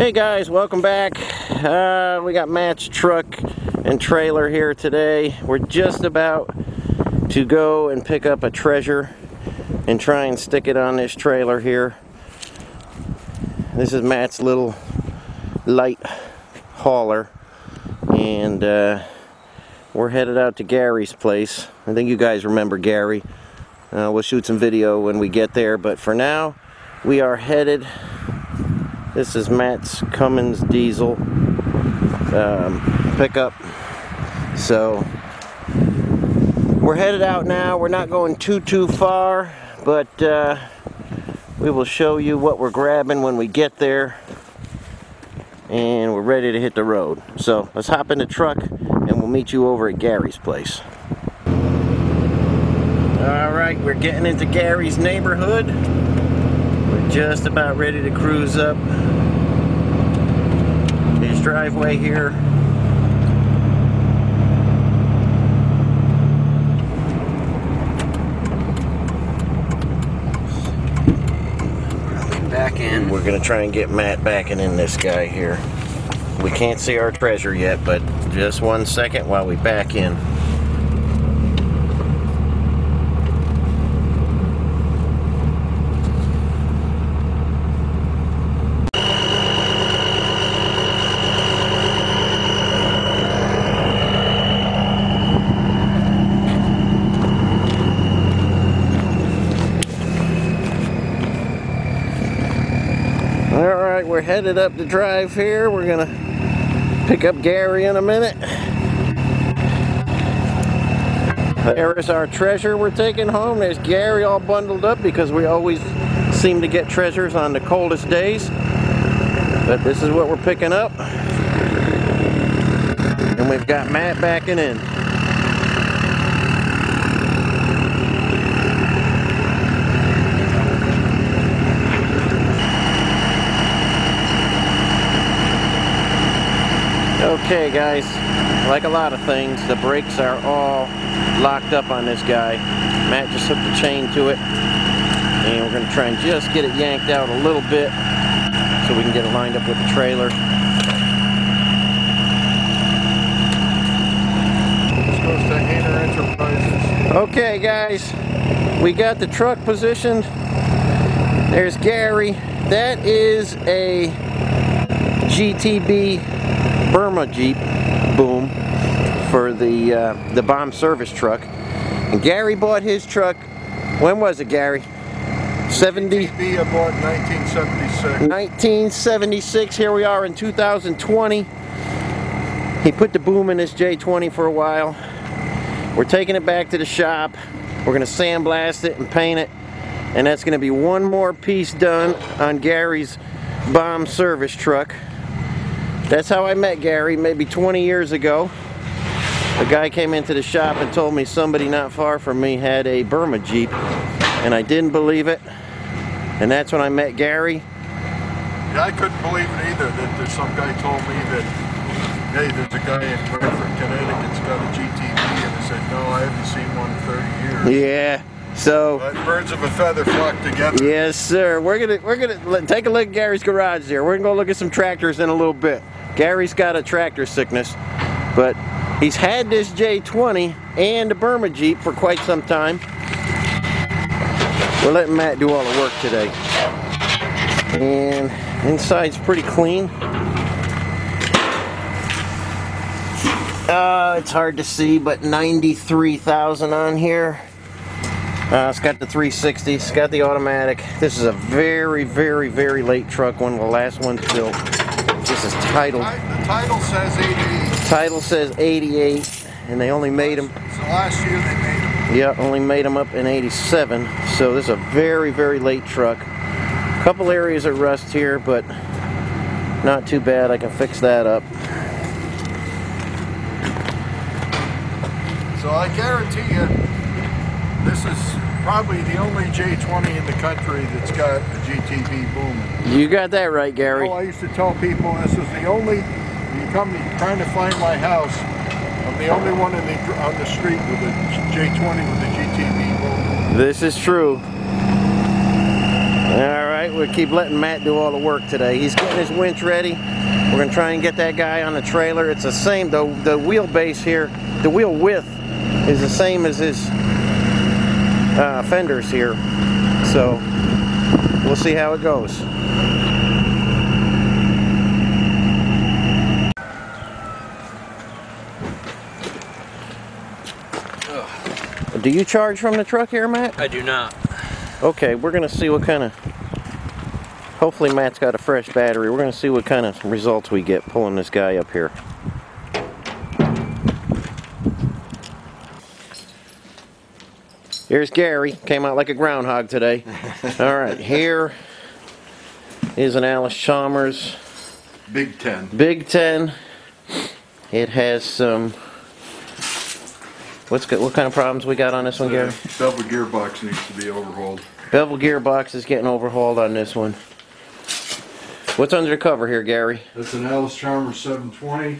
Hey guys, welcome back. Uh, we got Matt's truck and trailer here today. We're just about to go and pick up a treasure and try and stick it on this trailer here. This is Matt's little light hauler and uh, we're headed out to Garry's place. I think you guys remember Garry. Uh, we'll shoot some video when we get there, but for now we are headed this is Matt's Cummins diesel um, pickup. So we're headed out now. We're not going too, too far, but uh, we will show you what we're grabbing when we get there. And we're ready to hit the road. So let's hop in the truck and we'll meet you over at Garry's place. All right, we're getting into Garry's neighborhood just about ready to cruise up his driveway here. Back in. We're gonna try and get Matt backing in this guy here. We can't see our treasure yet, but just one second while we back in. We're headed up the drive here. We're gonna pick up Garry in a minute. There is our treasure we're taking home. There's Garry all bundled up because we always seem to get treasures on the coldest days. But this is what we're picking up. And we've got Matt backing in. Okay guys, like a lot of things, the brakes are all locked up on this guy. Matt just hooked the chain to it and we're going to try and just get it yanked out a little bit so we can get it lined up with the trailer. Okay guys, we got the truck positioned. There's Garry. That is a GTB Burma Jeep boom for the uh, the bomb service truck. And Garry bought his truck. When was it, Garry? 70. GTB I bought 1976. 1976. Here we are in 2020. He put the boom in his J20 for a while. We're taking it back to the shop. We're going to sandblast it and paint it. And that's going to be one more piece done on Garry's bomb service truck. That's how I met Garry maybe 20 years ago. A guy came into the shop and told me somebody not far from me had a Burma Jeep and I didn't believe it and that's when I met Garry. Yeah, I couldn't believe it either that there's some guy told me that hey, there's a guy in Branford, Connecticut's got a GTB and I said no, I haven't seen one in 30 years. Yeah. So but birds of a feather flock together. Yes, sir. We're gonna we're gonna take a look at Garry's garage there. We're gonna go look at some tractors in a little bit. Garry's got a tractor sickness, but he's had this J20 and the Burma Jeep for quite some time. We're letting Matt do all the work today. And inside's pretty clean. Uh, it's hard to see, but 93,000 on here. Uh, it's got the 360, it's got the automatic. This is a very, very, very late truck, one of the last ones built. This is titled. The title says 88. Title says 88, and they only made them. So last year they made them. Yeah, only made them up in 87. So this is a very, very late truck. A couple areas of rust here, but not too bad. I can fix that up. So I guarantee you, this is probably the only J20 in the country that's got a GTB boom. You got that right, Garry. Oh, I used to tell people this is the only, you come trying to find my house, I'm the only one in the, on the street with a J20 with a GTB boom. This is true. All right, we'll keep letting Matt do all the work today. He's getting his winch ready. We're gonna try and get that guy on the trailer. It's the same, the, the wheelbase here, the wheel width is the same as his uh, fenders here. So we'll see how it goes. Do you charge from the truck here, Matt? I do not. Okay, we're gonna see what kind of. Hopefully, Matt's got a fresh battery. We're gonna see what kind of results we get pulling this guy up here. Here's Garry. Came out like a groundhog today. All right, here is an Allis-Chalmers Big Ten. Big Ten. It has some. What's good? What kind of problems we got on this one, Garry? The double gearbox needs to be overhauled. Bevel gearbox is getting overhauled on this one. What's under the cover here, Garry? That's an Allis-Chalmers 720.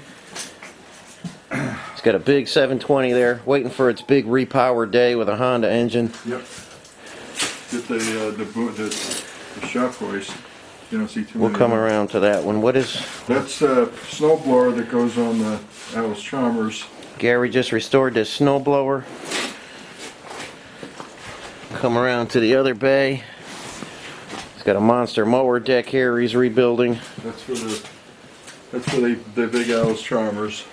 It's got a big 720 there, waiting for its big repowered day with a Honda engine. Yep. Get the uh, the, the the shop hoist. You don't see too We'll many. come around to that one. What is That's the snow blower that goes on the Alice Chalmers. Garry just restored this snowblower? Come around to the other bay. It's got a monster mower deck here he's rebuilding. That's for the that's for the the big Allis-Chalmers.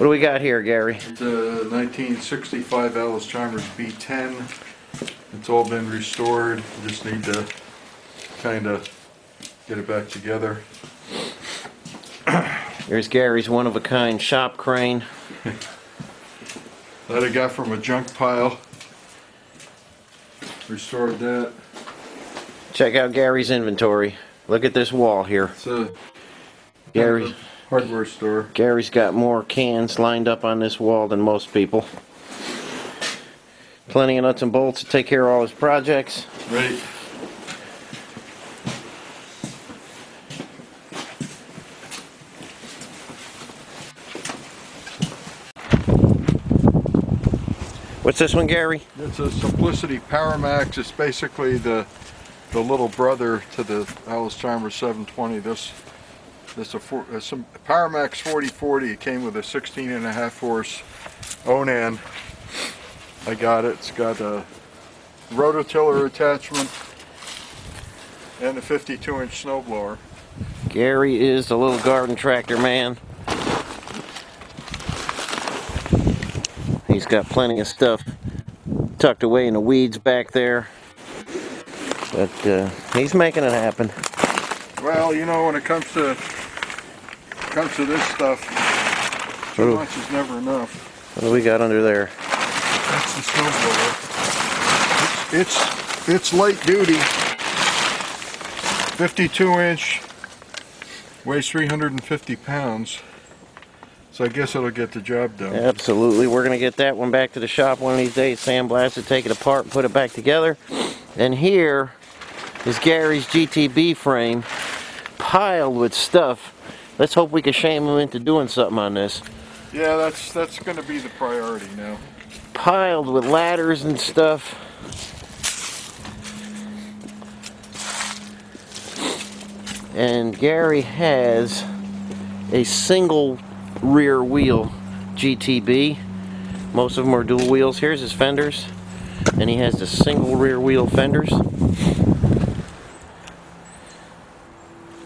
What do we got here, Garry? The 1965 Allis-Chalmers B10. It's all been restored. Just need to kind of get it back together. Here's Garry's one of a kind shop crane. That I got from a junk pile. Restored that. Check out Garry's inventory. Look at this wall here. It's a Garry, hardware store. Garry's got more cans lined up on this wall than most people. Plenty of nuts and bolts to take care of all his projects. Right. What's this one, Garry? It's a Simplicity Power Max. It's basically the the little brother to the Allis-Chalmers 720. This this a, four, a some Power 4040. It came with a 16 and a half horse Onan. I got it. It's got a rototiller attachment and a 52 inch snowblower. Garry is the little garden tractor man. He's got plenty of stuff tucked away in the weeds back there. But uh, he's making it happen. Well, you know, when it comes to comes to this stuff, too Ooh. much is never enough. What do we got under there? That's the snowblower. It's, it's it's light duty. 52 inch, weighs 350 pounds. So I guess it'll get the job done. Absolutely. We're going to get that one back to the shop one of these days, sandblast it, take it apart, and put it back together. And here is Garry's GTB frame piled with stuff. Let's hope we can shame him into doing something on this. Yeah, that's that's going to be the priority now. Piled with ladders and stuff. And Garry has a single rear wheel GTB. Most of them are dual wheels. Here's his fenders. And he has the single rear wheel fenders.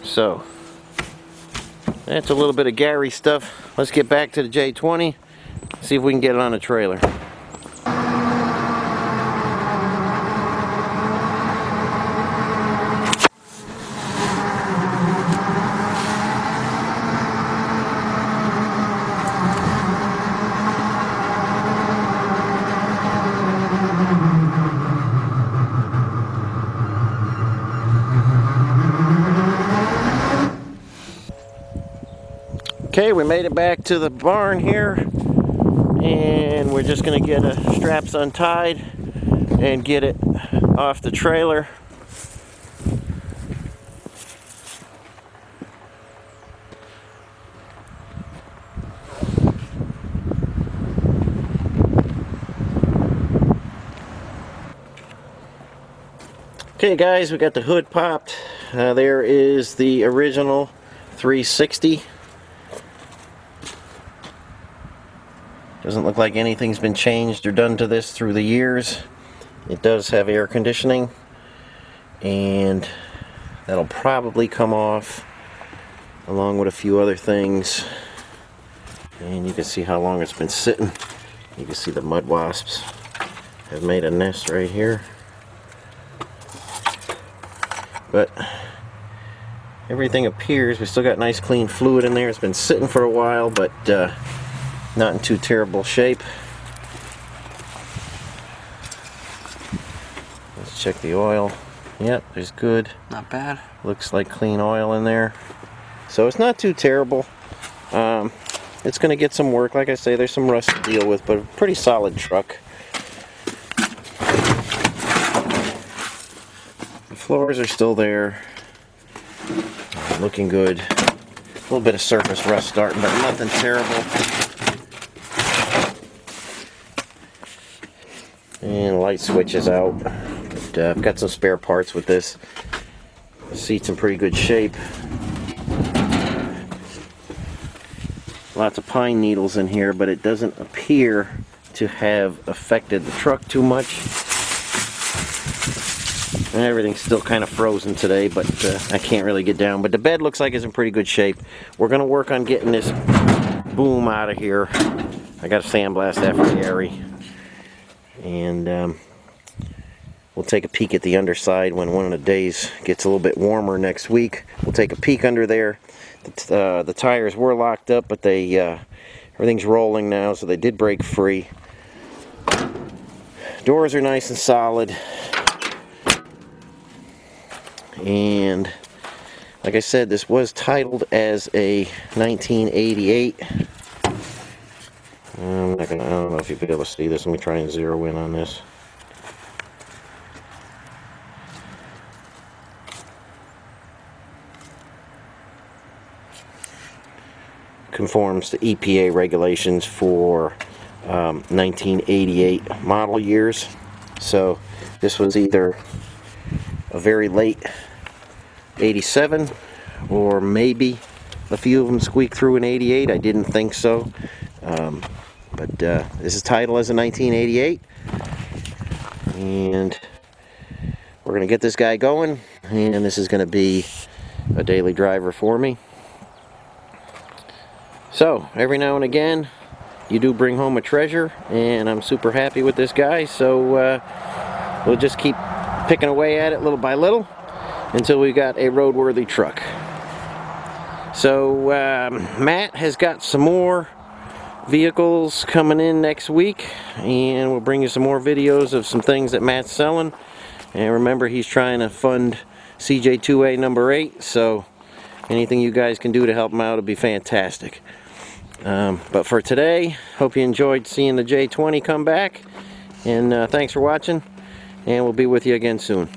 So, that's a little bit of Garry stuff. Let's get back to the J20. See if we can get it on a trailer. Okay, we made it back to the barn here, and we're just gonna get the straps untied and get it off the trailer. Okay guys, we got the hood popped. Uh, there is the original 360. Doesn't look like anything's been changed or done to this through the years. It does have air conditioning and that'll probably come off along with a few other things. And you can see how long it's been sitting. You can see the mud wasps have made a nest right here. But everything appears. We still got nice clean fluid in there. It's been sitting for a while but uh, not in too terrible shape. Let's check the oil. Yep there's good. Not bad. looks like clean oil in there. So it's not too terrible. Um, it's gonna get some work. Like I say there's some rust to deal with but a pretty solid truck. The floors are still there. Uh, looking good. A little bit of surface rust starting but nothing terrible and light switch is out but, uh, I've got some spare parts with this seat's in pretty good shape lots of pine needles in here, but it doesn't appear to have affected the truck too much. And everything's still kind of frozen today, but uh, I can't really get down. But the bed looks like it's in pretty good shape. We're going to work on getting this boom out of here. I got to sandblast that for Garry. And um, we'll take a peek at the underside when one of the days gets a little bit warmer next week. We'll take a peek under there the, uh, the tires were locked up, but they uh, everything's rolling now, so they did break free. Doors are nice and solid. And like I said, this was titled as a 1988. I'm not gonna, I don't know if you'll be able to see this. Let me try and zero in on this. conforms to EPA regulations for um, 1988 model years. So this was either a very late 87 or maybe a few of them squeaked through in 88. I didn't think so. Um, but uh, this is title as a 1988. And we're going to get this guy going. And this is going to be a daily driver for me. So, every now and again, you do bring home a treasure, and I'm super happy with this guy, so uh, we'll just keep picking away at it little by little until we got a roadworthy truck. So, um, Matt has got some more vehicles coming in next week, and we'll bring you some more videos of some things that Matt's selling. And remember, he's trying to fund CJ2A number 8, so anything you guys can do to help him out would be fantastic. Um, but for today, hope you enjoyed seeing the J20 come back. And uh, thanks for watching. And we'll be with you again soon.